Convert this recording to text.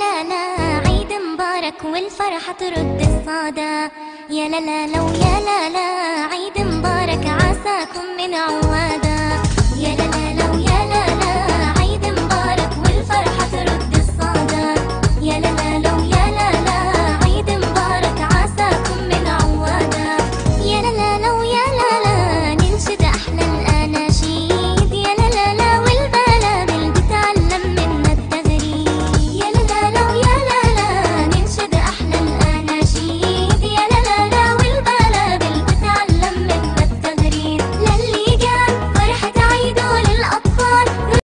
لا لا لا عيد مبارك والفرحة ترد الصدى. يا لا لا لو يا لا لا عيد مبارك عساكم من عواد.